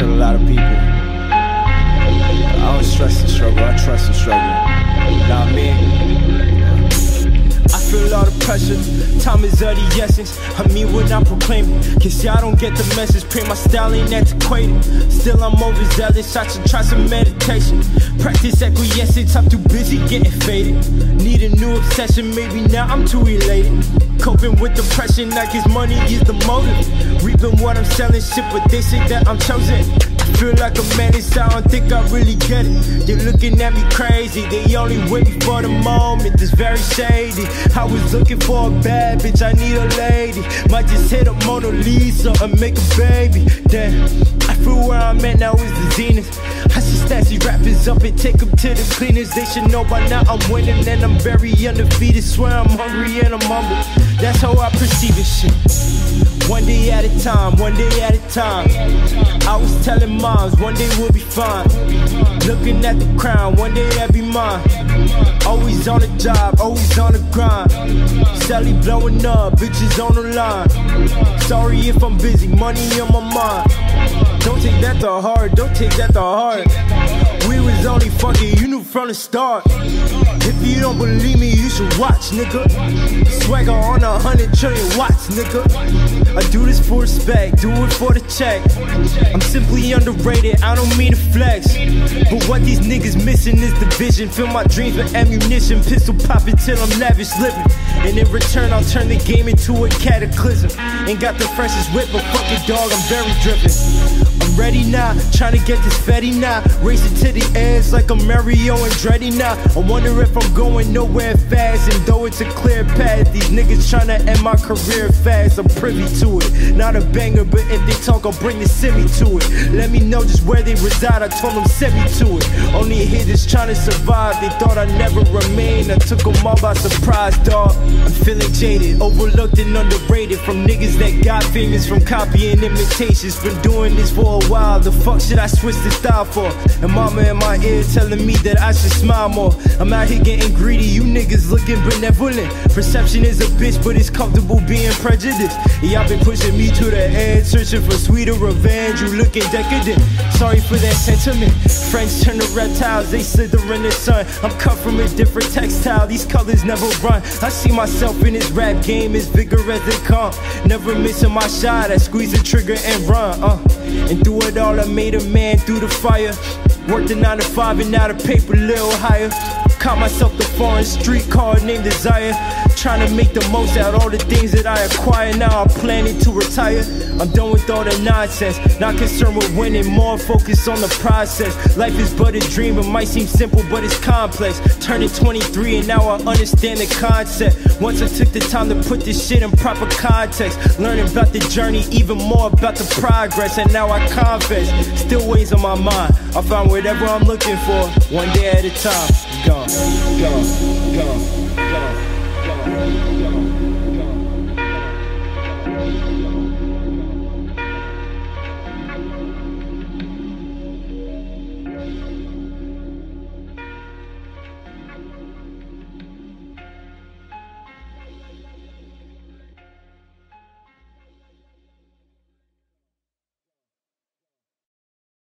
tell a lot of people. I don't stress the struggle, I trust the struggle. Not me. Time is of the essence. I mean when I proclaim it. Cause y'all don't get the message. Pray my style ain't antiquated. Still I'm overzealous. I should try some meditation. Practice acquiescence. I'm too busy getting faded. Need a new obsession. Maybe now I'm too elated. Coping with depression. I guess money is the motive. Reaping what I'm selling shit, but they say that I'm chosen. Feel like a menace, I don't think I really get it. They're looking at me crazy, they only waiting for the moment that's very shady. I was looking for a bad bitch, I need a lady. Might just hit a Mona Lisa and make a baby. Damn, I feel where I'm at now is the zenith. I stash these rappers up and take them to the cleaners. They should know by now I'm winning and I'm very undefeated. Swear I'm hungry and I'm humble. That's how I perceive this shit. One day at a time, one day at a time. Was telling moms, one day we'll be fine. Looking at the crown, one day that'll be mine. Always on the job, always on the grind. Sally blowing up, bitches on the line. Sorry if I'm busy, money on my mind. Don't take that to heart, don't take that to heart. We was only fucking, you knew from the start. If you don't believe me, you should watch, nigga. Swagger on a hundred trillion watts, nigga. I do this for respect, do it for the check. I'm simply underrated, I don't mean to flex. But what these niggas missing is the vision. Fill my dreams with ammunition, pistol popping till I'm lavish living. And in return, I'll turn the game into a cataclysm. Ain't got the freshest whip, but fuck it, dog, I'm very driven. I'm ready now, trying to get this fetty now. Racing to the edge like I'm Mario Andretti now. I wonder if I'm going nowhere fast. And though it's a clear path, these niggas trying to end my career fast. I'm privy to it. Not a banger, but if they talk, I'll bring the semi to it. Let me know just where they reside, I told them send me to it. Only hitters trying to survive, they thought I'd never remain. I took them all by surprise, dog. I'm feeling jaded, overlooked and underrated. From niggas that got famous from copying imitations. Been doing this for a while, the fuck should I switch the style for? And mama in my ear telling me that I should smile more. I'm out here getting greedy, you niggas looking benevolent. Perception is a bitch, but it's comfortable being prejudiced. Y'all been pushing me to the edge, searching for sweeter revenge. You looking decadent, sorry for that sentiment. Friends turn to reptiles, they slither in the sun. I'm cut from a different textile, these colors never run. I see myself in this rap game as vigorous as they come. Never missing my shot, I squeeze the trigger and run. Uh. And through it all, I made a man through the fire. Worked a 9 to 5 and now the paper a little higher. Caught myself the foreign street car named Desire. Trying to make the most out all the things that I acquire. Now I'm planning to retire. I'm done with all the nonsense. Not concerned with winning, more focused on the process. Life is but a dream, it might seem simple, but it's complex. Turning 23 and now I understand the concept. Once I took the time to put this shit in proper context. Learning about the journey, even more about the progress. And now I confess, still weighs on my mind. I find whatever I'm looking for, one day at a time. Gone, gone, gone, gone, gone, gone.